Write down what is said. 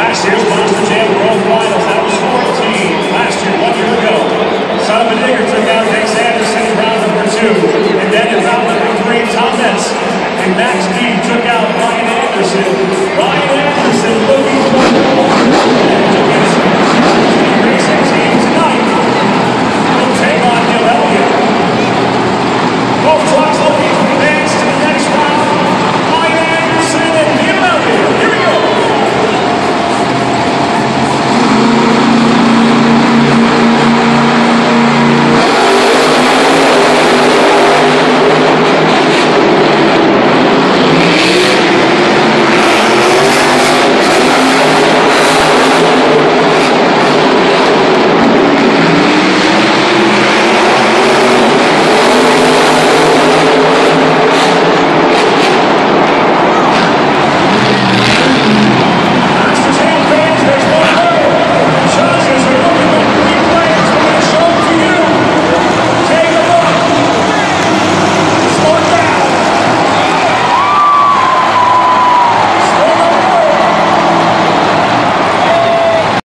Last year's Monster Jam World Finals, that was 14 last year, one year ago. Simon Digger took out Hank Anderson in round number two. And then in round number three, Tom Meents and Max D took out Ryan Anderson. Ryan Anderson,